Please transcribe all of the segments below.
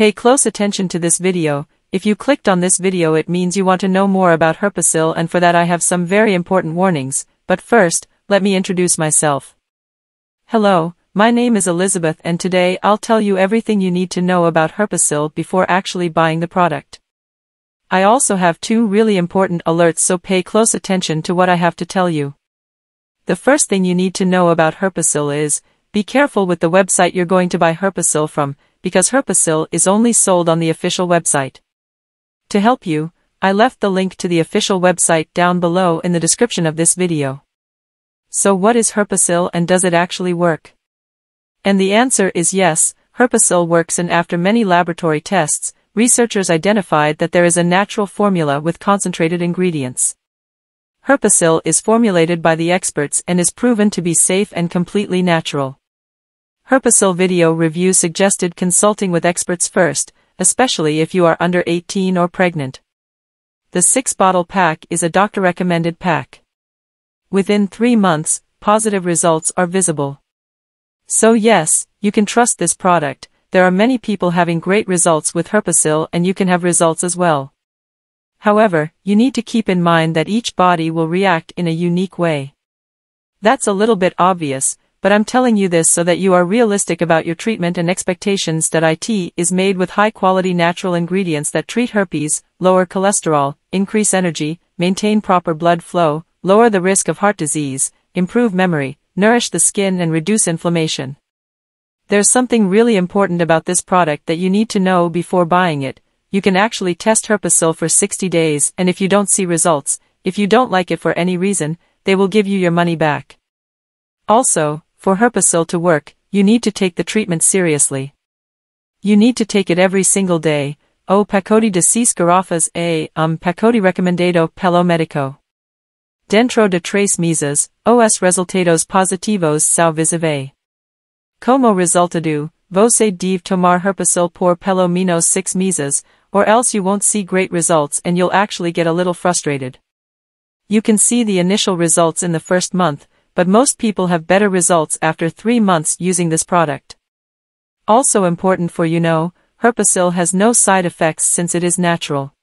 Pay close attention to this video, if you clicked on this video it means you want to know more about Herpesyl and for that I have some very important warnings, but first, let me introduce myself. Hello, my name is Elizabeth and today I'll tell you everything you need to know about Herpesyl before actually buying the product. I also have two really important alerts so pay close attention to what I have to tell you. The first thing you need to know about Herpesyl is, be careful with the website you're going to buy Herpesyl from, because Herpesyl is only sold on the official website. To help you, I left the link to the official website down below in the description of this video. So what is Herpesyl and does it actually work? And the answer is yes, Herpesyl works and after many laboratory tests, researchers identified that there is a natural formula with concentrated ingredients. Herpesyl is formulated by the experts and is proven to be safe and completely natural. Herpesyl video review suggested consulting with experts first, especially if you are under 18 or pregnant. The 6-bottle pack is a doctor-recommended pack. Within 3 months, positive results are visible. So yes, you can trust this product, there are many people having great results with Herpesyl and you can have results as well. However, you need to keep in mind that each body will react in a unique way. That's a little bit obvious, but I'm telling you this so that you are realistic about your treatment and expectations that IT is made with high-quality natural ingredients that treat herpes, lower cholesterol, increase energy, maintain proper blood flow, lower the risk of heart disease, improve memory, nourish the skin and reduce inflammation. There's something really important about this product that you need to know before buying it. You can actually test Herpesyl for 60 days and if you don't see results, if you don't like it for any reason, they will give you your money back. Also, for Herpesyl to work, you need to take the treatment seriously. You need to take it every single day. O pacote de cis garrafas a um pacote recomendado pelo médico. Dentro de tres meses, os resultados positivos são visíveis. Como resultado, você deve tomar Herpesyl por pelo menos 6 meses, or else you won't see great results and you'll actually get a little frustrated. You can see the initial results in the first month, but most people have better results after 3 months using this product. Also important for you know, Herpesyl has no side effects since it is natural.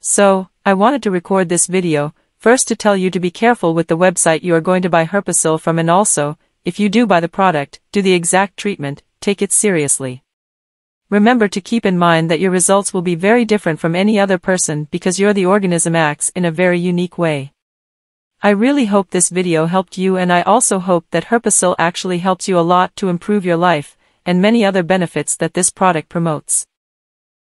So, I wanted to record this video, First to tell you to be careful with the website you are going to buy Herpesyl from and also, if you do buy the product, do the exact treatment, take it seriously. Remember to keep in mind that your results will be very different from any other person because your the organism acts in a very unique way. I really hope this video helped you and I also hope that Herpesyl actually helps you a lot to improve your life, and many other benefits that this product promotes.